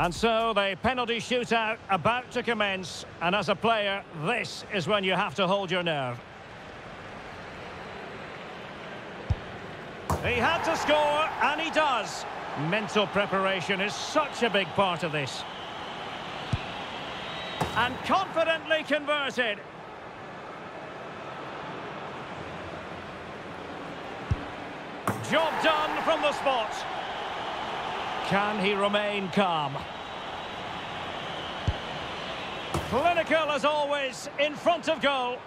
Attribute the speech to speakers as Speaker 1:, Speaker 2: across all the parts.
Speaker 1: And so the penalty shootout about to commence. And as a player, this is when you have to hold your nerve. He had to score, and he does. Mental preparation is such a big part of this. And confidently converted. Job done from the spot. Can he remain calm? Clinical as always, in front of goal.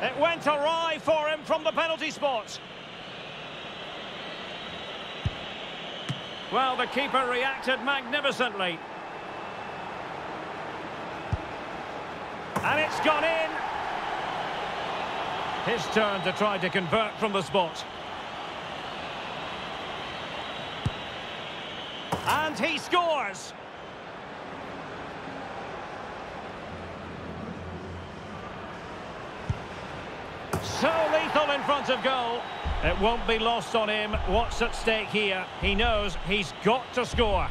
Speaker 1: It went awry for him from the penalty spot. Well, the keeper reacted magnificently. And it's gone in. His turn to try to convert from the spot. And he scores. So lethal in front of goal. It won't be lost on him what's at stake here. He knows he's got to score.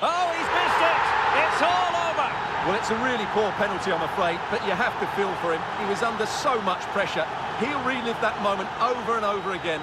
Speaker 1: Oh, he's missed it. It's all over.
Speaker 2: Well, it's a really poor penalty, I'm afraid, but you have to feel for him. He was under so much pressure. He'll relive that moment over and over again.